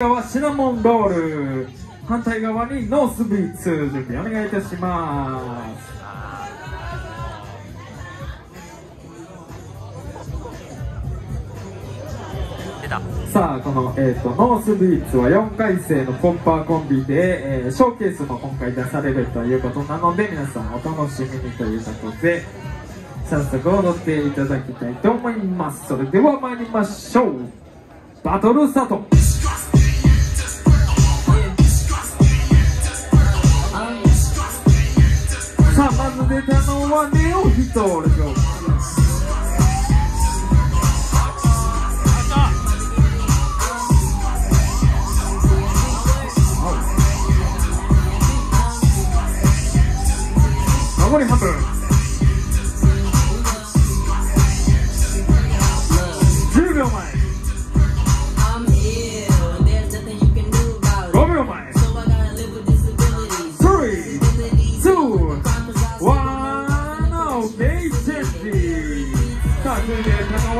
側シナモンロール。反対側に North Beats 準備お願いいたします。さあこの、えー、と North Beats は4回生のコンパーコンビで、えーショーケースも今回出されるということなので皆さんお楽しみにということで早速踊っていただきたいと思います。それでは参りましょう。バトルスタート Cada um anel histórico. Agora encontrando.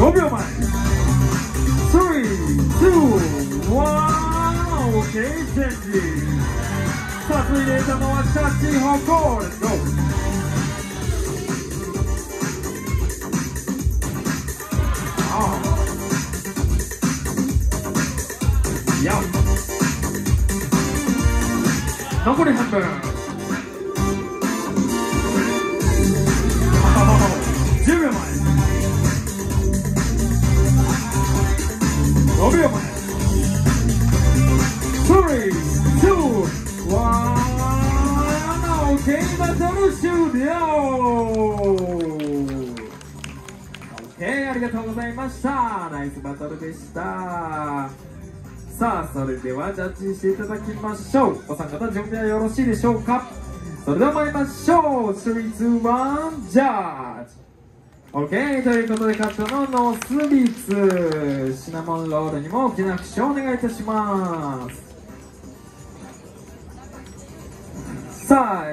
5秒前3、2、1 OK チェンジさあ続いていたのはシャッチホコ Let's go ああいや残り半分。5秒前3、2、1 OK バトル終了 OK ありがとうございましたナイスバトルでしたさあそれではジャッジしていただきましょう。お三方準備はよろしいでしょうか？それでは参りましょう。321ジャッジ。OK ということで勝ったのノースビーツシナモンロールにも大きな拍手をお願いいたします。さあ